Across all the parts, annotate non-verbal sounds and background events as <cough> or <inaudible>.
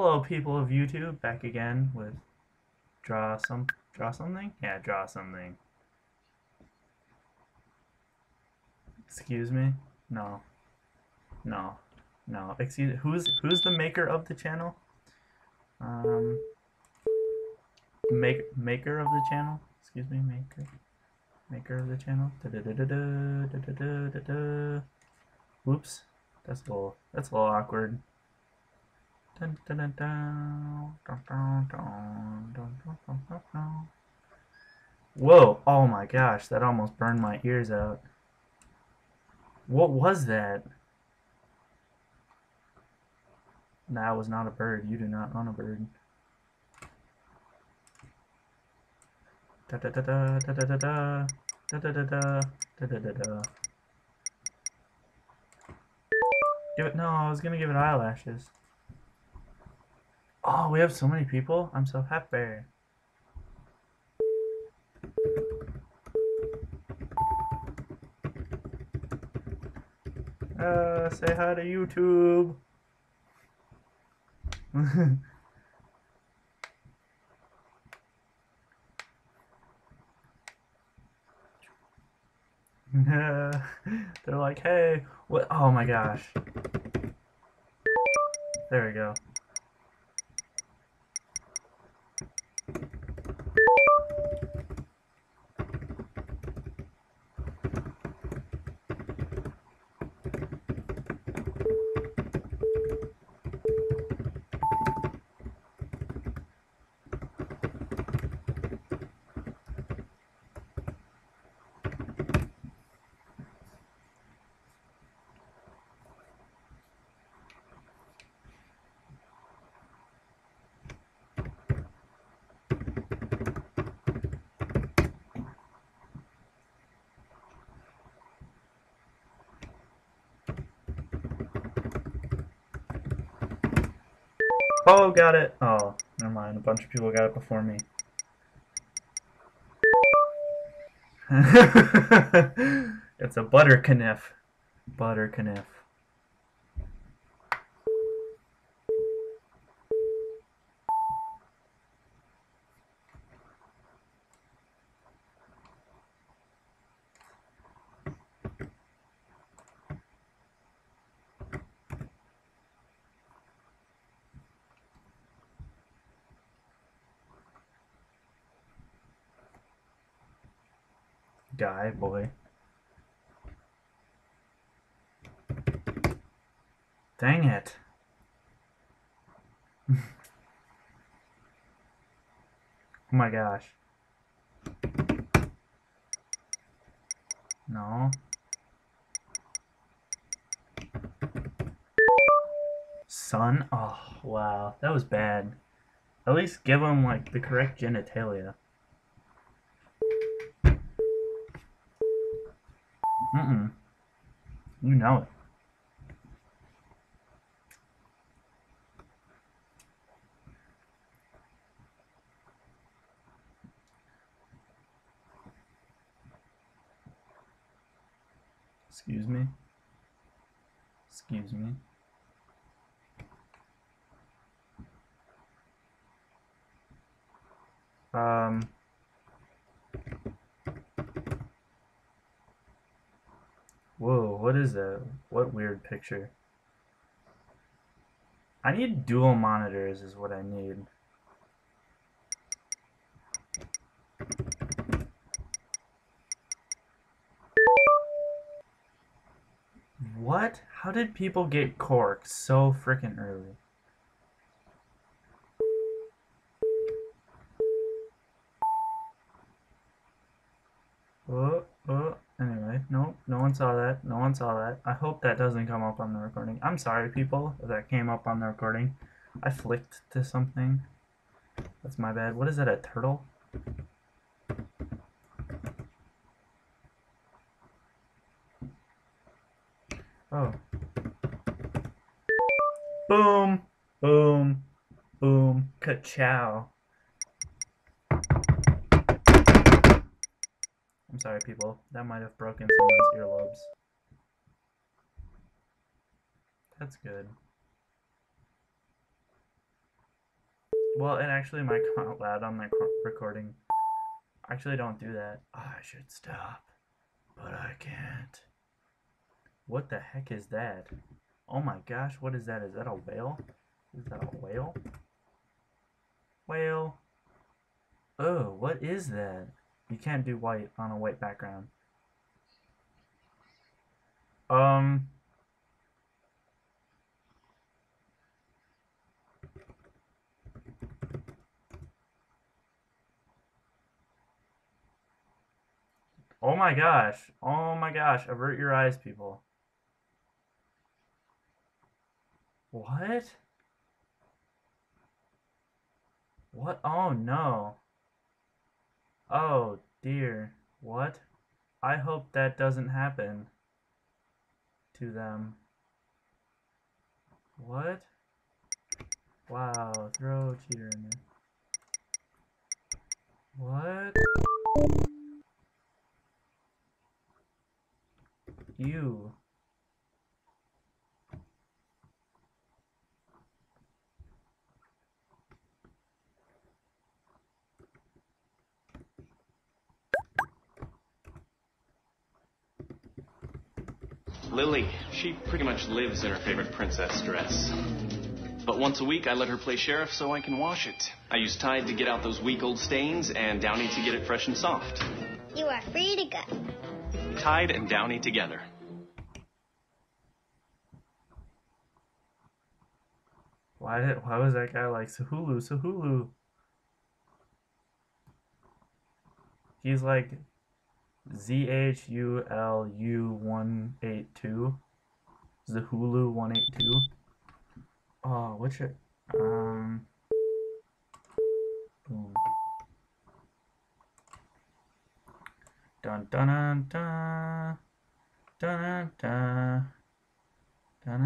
Hello, people of YouTube, back again with draw some draw something. Yeah, draw something. Excuse me? No, no, no. Excuse. Who's who's the maker of the channel? Um, make maker of the channel. Excuse me, maker, maker of the channel. Da da da da da da da da da. Whoops, that's a little that's a little awkward. Whoa! Oh my gosh, that almost burned my ears out. What was that? That was not a bird. You do not own a bird. Da da da da da da da da da da da da da da da da. Give it. No, I was gonna give it eyelashes. Oh, we have so many people. I'm so happy. Uh, say hi to YouTube. <laughs> They're like, hey, what? Oh my gosh. There we go. Thank you. Oh, got it. Oh, never mind. A bunch of people got it before me. <laughs> it's a butter kniff. Butter kniff. Die, boy. Dang it. <laughs> oh my gosh. No. Son? Oh, wow. That was bad. At least give him, like, the correct genitalia. Mm-mm. You know it. Excuse me. Excuse me. Um... Whoa, what is that? What weird picture? I need dual monitors is what I need. What? How did people get corked so freaking early? Oh, oh. Anyway, no, no one saw that. No one saw that. I hope that doesn't come up on the recording. I'm sorry, people, if that came up on the recording. I flicked to something. That's my bad. What is that, a turtle? Oh. Boom, boom, boom, ka-chow. I'm sorry, people. That might have broken someone's earlobes. That's good. Well, it actually <laughs> come out loud on my co- recording. Actually, don't do that. Ah, I should stop, but I can't. What the heck is that? Oh my gosh, what is that? Is that a whale? Is that a whale? Whale. Oh, what is that? You can't do white on a white background. Um. Oh my gosh. Oh my gosh. Avert your eyes, people. What? What? Oh no. Oh dear. What? I hope that doesn't happen to them. What? Wow, throw cheater in there. What? You. Lily, she pretty much lives in her favorite princess dress. But once a week, I let her play sheriff so I can wash it. I use Tide to get out those week old stains and Downy to get it fresh and soft. You are free to go. Tide and Downy together. Why did why was that guy like Sahulu, Sahulu? He's like ZHULU182. Zahulu182. Oh, what's it? Um. Boom. Dun dun dun dun. Dun dun dun. Dun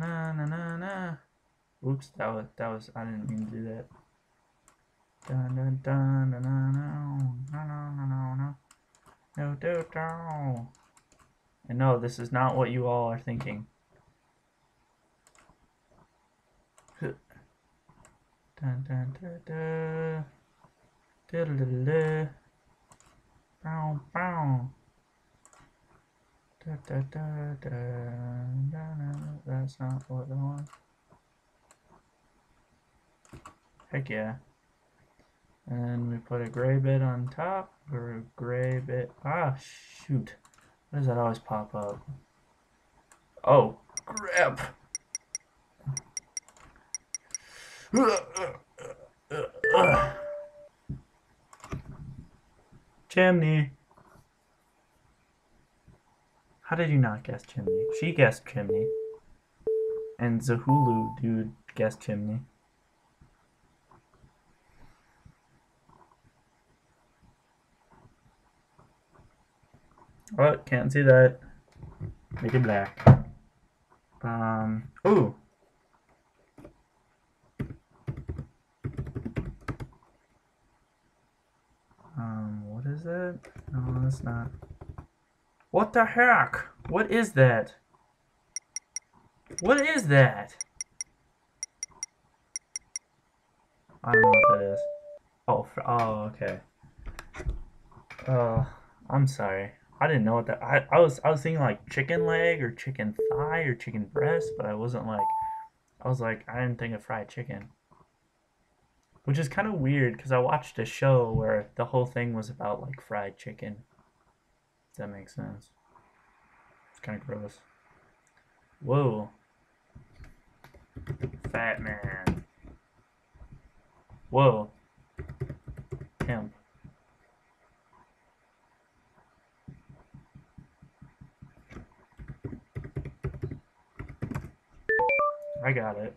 dun dun. Oops, that was, that was, I didn't mean to do that. Dun dun dun dun. And no, this is not what you all are thinking. Dun dun dun dun. Bow bow. Da, da, da, da, da, da. That's not what I want. Heck yeah. And we put a gray bit on top, or a gray bit. Ah, shoot. Why does that always pop up? Oh, crap. Chimney. How did you not guess chimney? She guessed chimney. And Zahulu dude guessed chimney. Oh, can't see that. Make it black. Um, ooh. Um, what is that? No, that's not. What the heck? What is that? What is that? I don't know what that is. Oh, oh, okay. Uh, I'm sorry. I didn't know what that. I, I was I was thinking like chicken leg or chicken thigh or chicken breast, but I wasn't like. I was like I didn't think of fried chicken. Which is kind of weird because I watched a show where the whole thing was about like fried chicken. If that makes sense. It's kind of gross. Whoa. Fat man. Whoa. Pimp. I got it.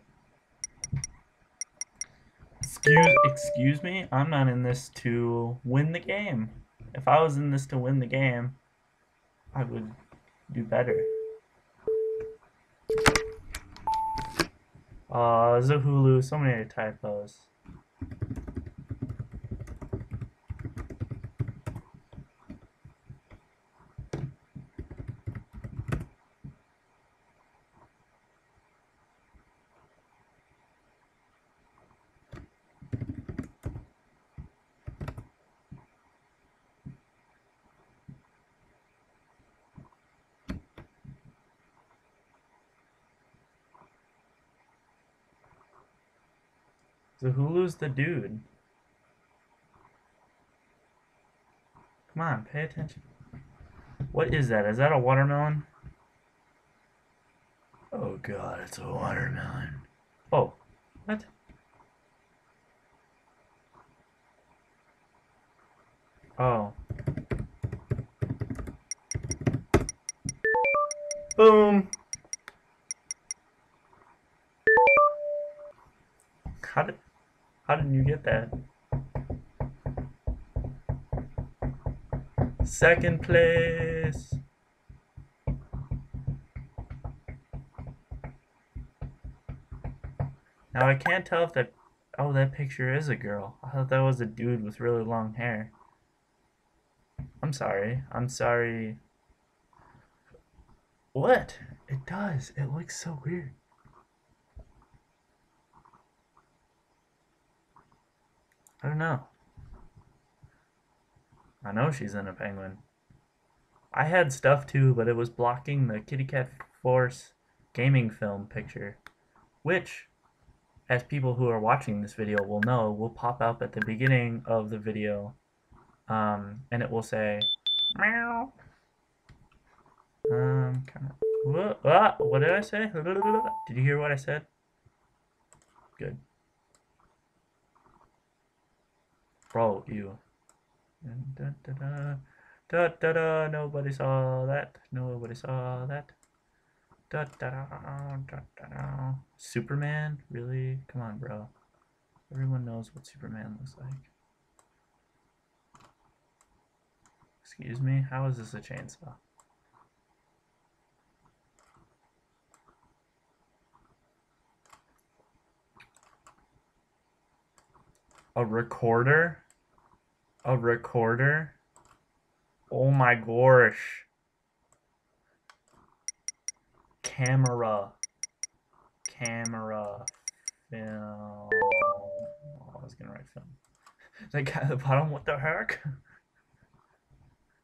Excuse excuse me? I'm not in this to win the game. If I was in this to win the game, I would do better. Uh, Zahulu, so many typos. Zahulu's the dude. Come on, pay attention. What is that? Is that a watermelon? Oh god, it's a watermelon. Oh, what? Oh. Boom! How did, how did you get that? Second place! Now I can't tell if that, oh that picture is a girl. I thought that was a dude with really long hair. I'm sorry. I'm sorry. What? It does. It looks so weird. I don't know. I know she's in a penguin. I had stuff too, but it was blocking the Kiddy Kat Force gaming film picture, which, as people who are watching this video will know, will pop up at the beginning of the video, um, and it will say, meow. Um, kind of, what, what, what did I say? <laughs> Did you hear what I said? Good. Bro, you. Da, da, da, da, da, da, nobody saw that. Nobody saw that. Da, da, da, da, da, da. Superman? Really? Come on, bro. Everyone knows what Superman looks like. Excuse me? How is this a chainsaw? A recorder? A recorder? Oh my gosh. Camera. Camera. Film. Oh, I was gonna write film. <laughs> That guy at the bottom, what the heck?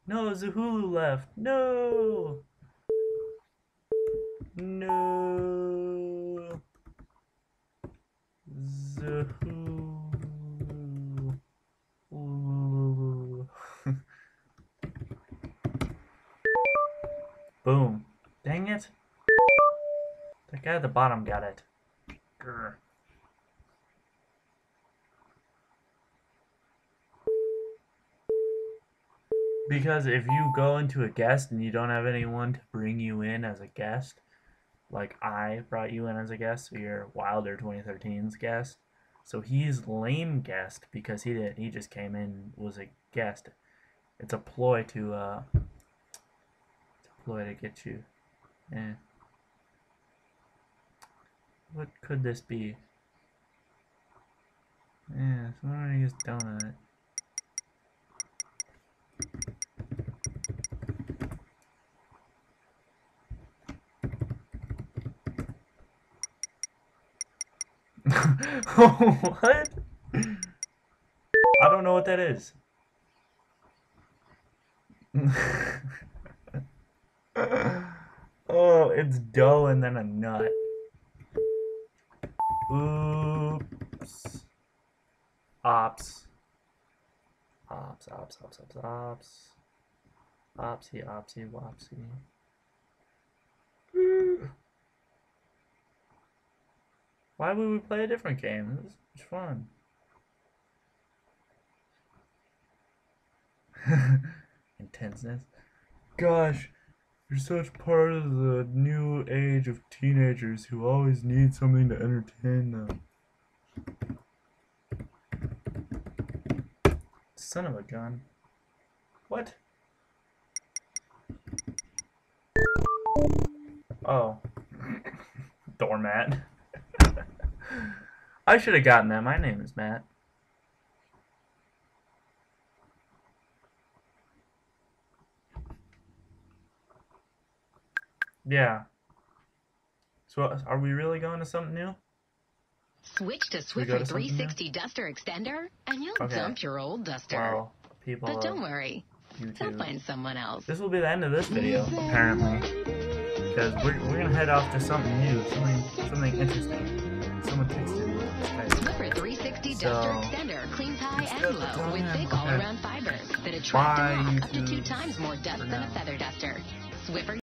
No, Zahulu left. No! No! Zahulu. Ooh. Boom. Dang it. That guy at the bottom got it. Grr. Because if you go into a guest and you don't have anyone to bring you in as a guest, like I brought you in as a guest, so you're Wilder 2013's guest. So he's lame guest because he didn't. he just came in was a guest. It's a ploy to uh ploy to get you. Eh. What could this be? Yeah, someone use donut. <laughs> what? I don't know what that is. <laughs> <laughs> oh, it's dough and then a nut. Oops. Ops. Ops, ops, ops, ops, ops. Opsy, opsy, wopsy. <gasps> Why would we play a different game? This is fun. <laughs> Intenseness. Gosh, you're such part of the new age of teenagers who always need something to entertain them. Son of a gun. What? Oh. <coughs> Doormat. <laughs> I should have gotten that. My name is Matt. Yeah. So are we really going to something new? Switch to Swiffer to something 360 Duster Extender, and you'll Okay. dump your old duster. Well, people but don't worry, they'll find someone else. This will be the end of this video, apparently. Because we're, we're gonna head off to something new, something something interesting. Someone texted me. Swiffer 360 So- Duster Extender cleans high and low with thick all-around fibers that attract Bye, and up to two times more dust than a feather duster. Swiffer